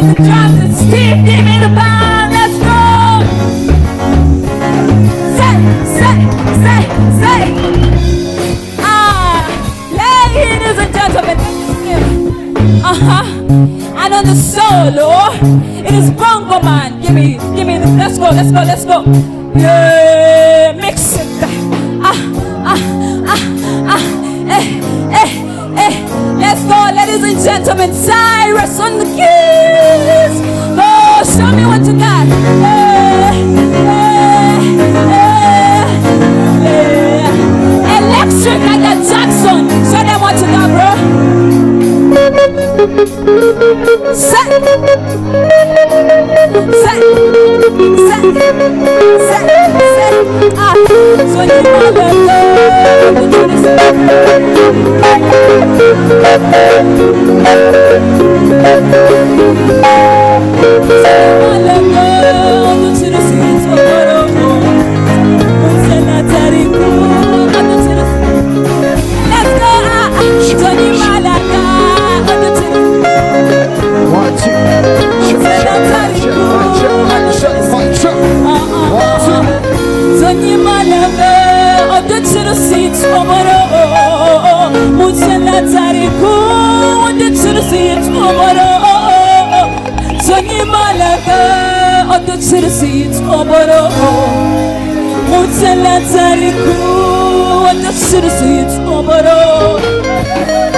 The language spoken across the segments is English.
Let's go! Say, say, say, say! Ah, ladies and gentlemen, uh-huh, and on the solo, it is Bongo Man, give me, give me, let's go, let's go, let's go! Yeah, mix it, ah, ah, ah, ah, eh, eh, eh, let's go, ladies and gentlemen, Cyrus on the key! Say, my love.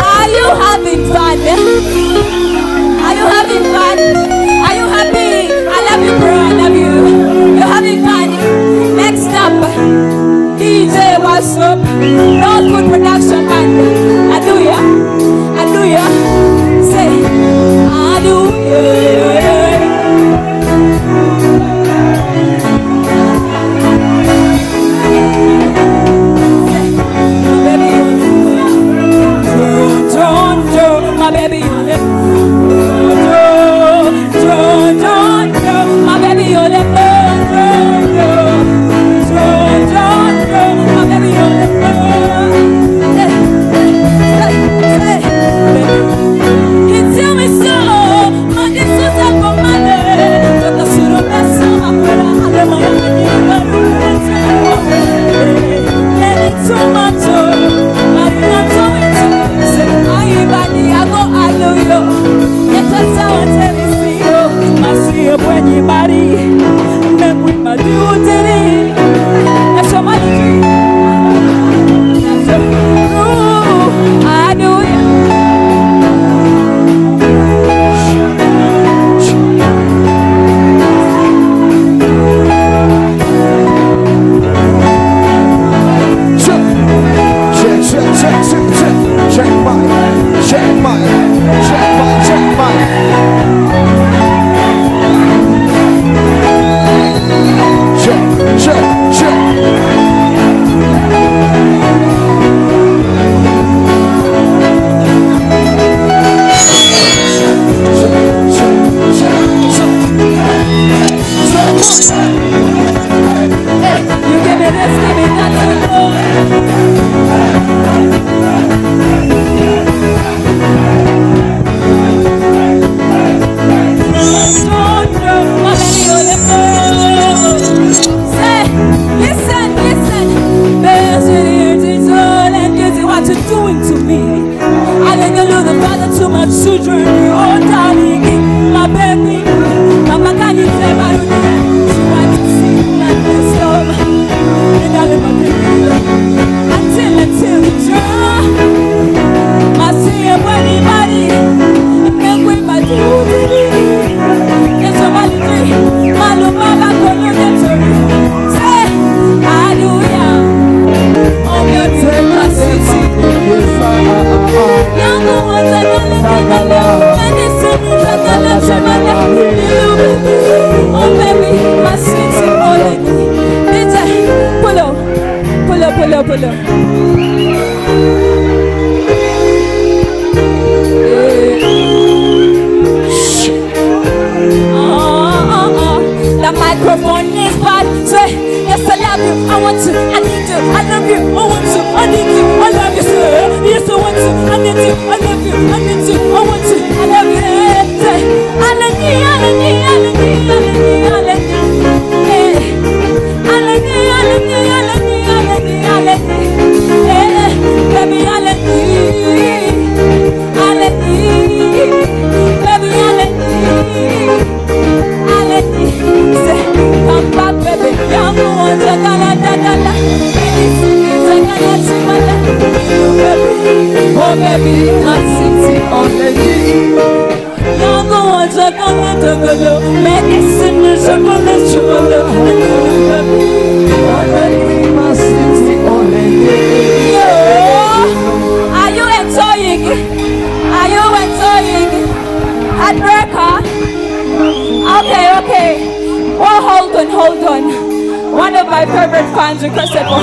Are you having fun? Are you having fun? Are you happy? I love you, bro. I love you. You having fun. Next up, DJ.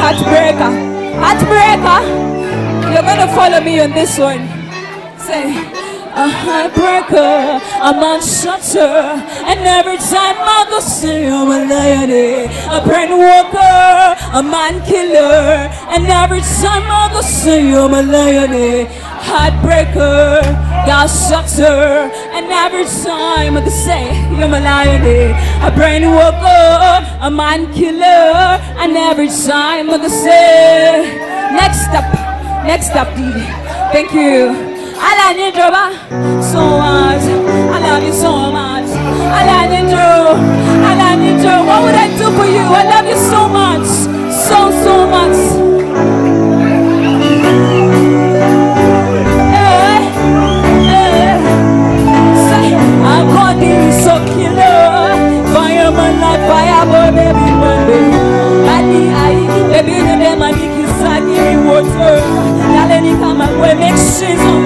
heartbreaker. Heartbreaker. You're gonna follow me on this one. Say, a heartbreaker, I'm on. And every time I go see I'm a lady, a brain walker, a man killer. And every time I go see I'm a lady, heartbreaker, God shutter. And every time I say you're my lioness, eh? a brain worker, a mind killer. And every time I say, next up, next up, Didi. Thank you. I love you, Droba, so much. I love you so much. I love you, Joe. I love you, Joe. What would I do for you? I love you so much. So, so much. Yale ni kama we make shit on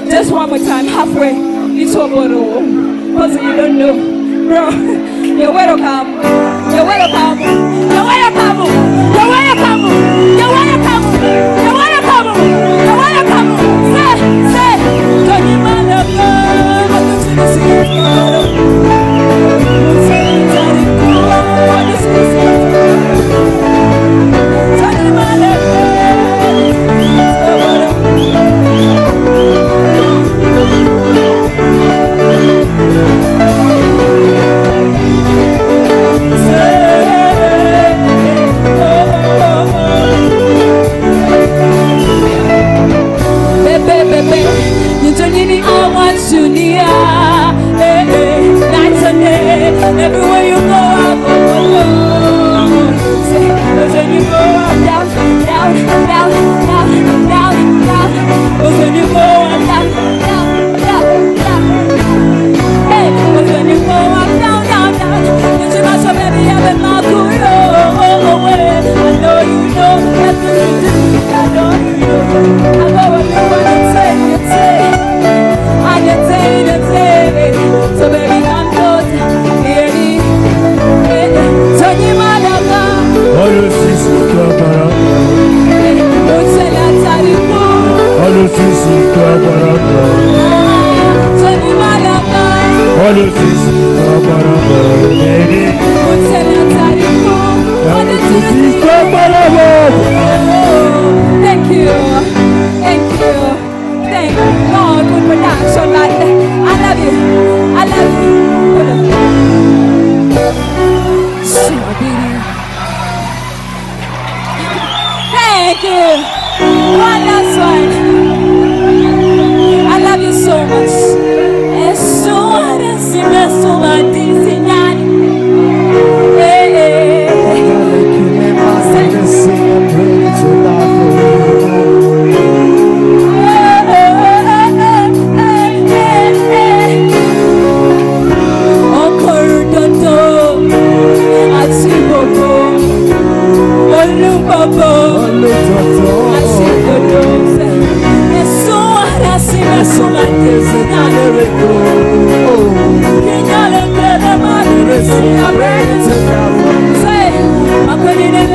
Just one more time, halfway. It's a bottle. Because you don't know. Bro, you're welcome. You're welcome. nini awa tunia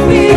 will be